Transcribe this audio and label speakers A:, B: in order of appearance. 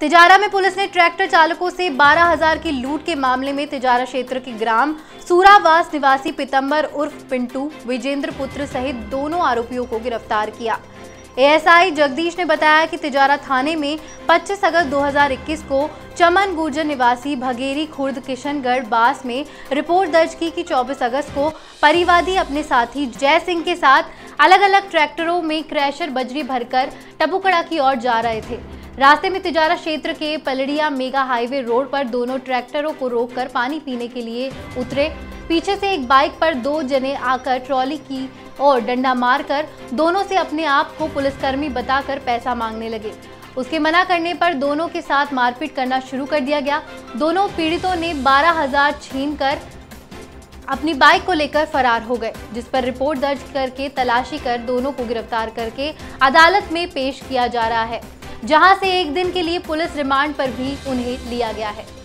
A: तिजारा में पुलिस ने ट्रैक्टर चालकों से 12,000 की लूट के मामले में तिजारा क्षेत्र के ग्राम सूरावास निवासी पितंबर उर्फ़ पिंटू विजेंद्र पुत्र सहित दोनों आरोपियों को गिरफ़्तार किया। एएसआई जगदीश ने बताया कि तिजारा थाने में 25 अगस्त 2021 को चमन गुर्जर निवासी भगेरी खुर्द किशनगढ़ बास में रिपोर्ट दर्ज की कि 24 अगस्त को परिवादी अपने साथी जय सिंह के साथ अलग अलग ट्रैक्टरों में क्रैशर बजरी भरकर टपुकड़ा की ओर जा रहे थे। रास्ते में तिजारा क्षेत्र के पलड़िया मेगा हाईवे रोड पर दोनों ट्रैक्टरों को रोककर पानी पीने के लिए उतरे। पीछे से एक बाइक पर दो जने आकर ट्रॉली की और डंडा मारकर दोनों से अपने आप को पुलिसकर्मी बताकर पैसा मांगने लगे। उसके मना करने पर दोनों के साथ मारपीट करना शुरू कर दिया गया। दोनों पीड़ितों ने बारह हज़ार छीन कर अपनी बाइक को लेकर फरार हो गए, जिस पर रिपोर्ट दर्ज करके तलाशी कर दोनों को गिरफ़्तार करके अदालत में पेश किया जा रहा है। जहाँ से एक दिन के लिए पुलिस रिमांड पर भी उन्हें लिया गया है।